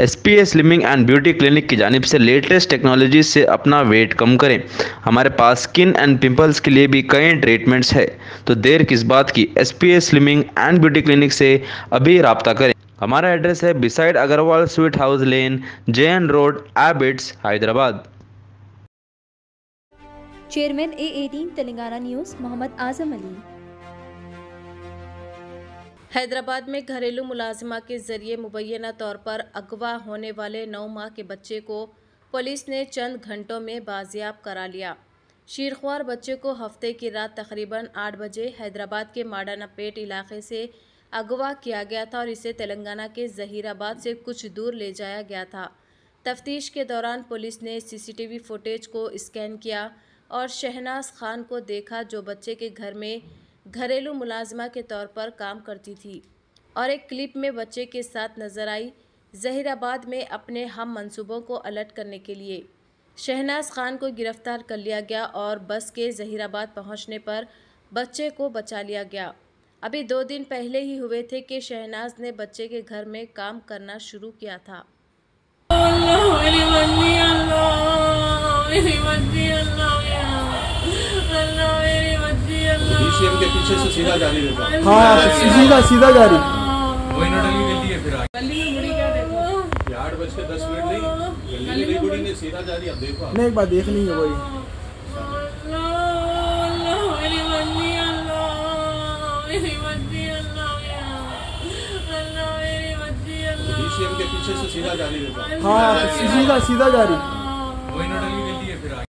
S P A and beauty clinic की जानिब से लेटेस्ट टेक्नोलॉजी से अपना वेट कम करें। हमारे पास स्किन एंड पिंपल्स के लिए भी कई ट्रीटमेंट्स है। तो देर किस बात की? S P A and beauty clinic से अभी रबता करें। हमारा एड्रेस है beside Agarwal sweet house lane J N road Abids Hyderabad chairman A eighteen Telangana news Mohammed Azam Ali Hyderabad में घरेलू मुलाजिमा के ज़रिए मुबैना तौर पर अगवा होने वाले नौ माह के बच्चे को पुलिस ने चंद घंटों में बाजियाब करा लिया। शीरख्वार बच्चे को हफ़्ते की रात तकरीबन आठ बजे हैदराबाद के माडानापेट इलाके से अगवा किया गया था और इसे तेलंगाना के जहीराबाद से कुछ दूर ले जाया गया था। तफ्तीश के दौरान पुलिस ने सीसीटीवी फुटेज को स्कैन किया और शहनाज खान को देखा, जो बच्चे के घर में घरेलू मुलाजमा के तौर पर काम करती थी और एक क्लिप में बच्चे के साथ नज़र आई जहीराबाद में अपने हम मंसूबों को अलर्ट करने के लिए। शहनाज खान को गिरफ़्तार कर लिया गया और बस के जहीराबाद पहुँचने पर बच्चे को बचा लिया गया। अभी दो दिन पहले ही हुए थे कि शहनाज ने बच्चे के घर में काम करना शुरू किया था। डीसीएम के पीछे से सीधा जाने देता हाँ। सीधा सीधा जा रही वही नडल की गली है फिर आगे गली में मुड़ी क्या देखो? आठ बज के दस मिनट नहीं गली में नहीं ने सीधा जा रही अब देखो नहीं एक बार देखनी है वही। डीसीएम के पीछे से सीधा जाने देता हाँ। सीधा सीधा जा रही वही नडल की